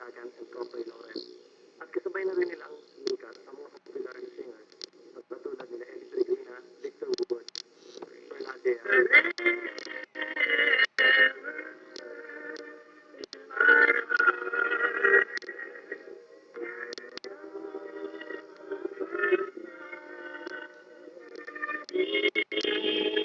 Dagan, and Tropoy Lawrence. At kasabay na rin nilang sumikat mga popular singers at nila Regina, Victor Wood, Thank you.